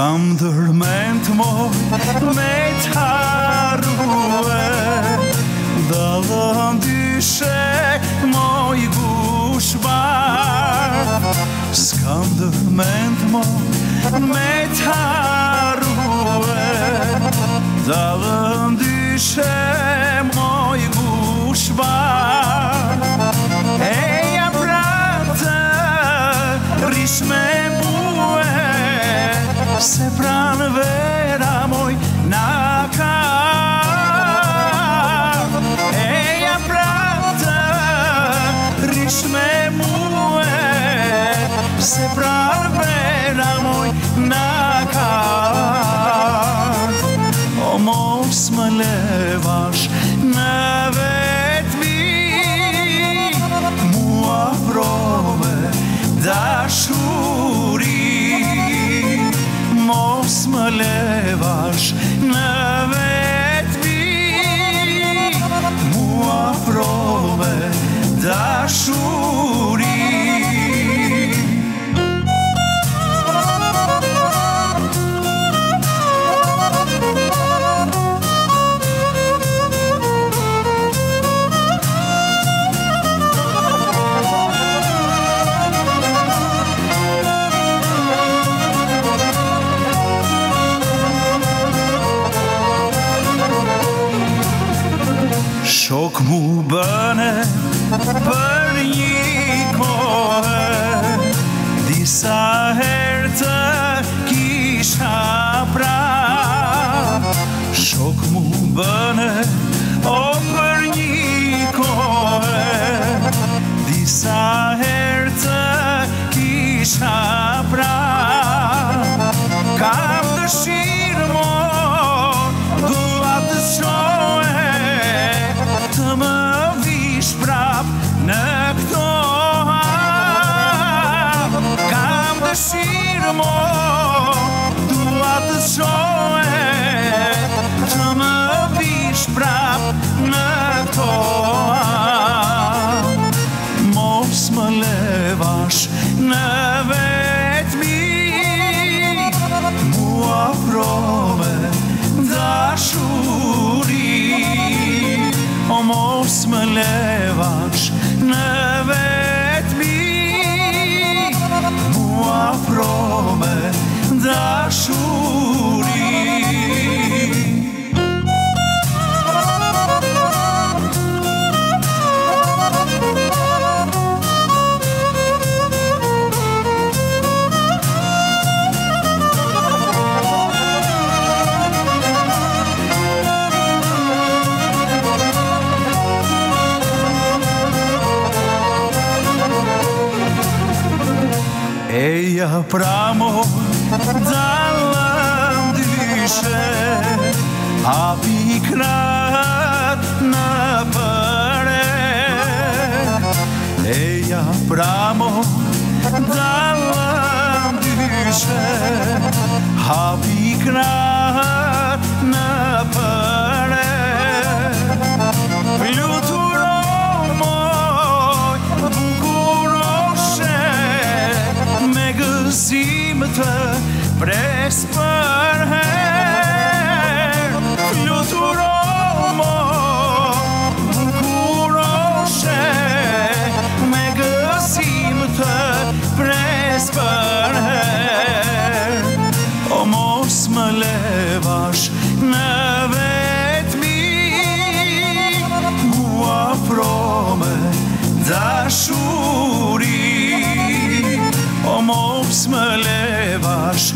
Skam dërment moj me t'harrue Dallën dyshe moj gushbar. Skam dërment moj me Se pranë vera moj na ka Eja prate rish me bue Se pranë vera moj na ka O mos më levash në vetëmi Mua prove dashuri Çok mu bana, bana pra pjevač ne pramo dalan düşe Abi krat na pare. Eja pramo dalan düşe Abi krat pres për her Fluturo moj, bukuroshe Me gëzim të pres për her. O mos më levash në vetëmi Mua prome dashuri. O mos më levash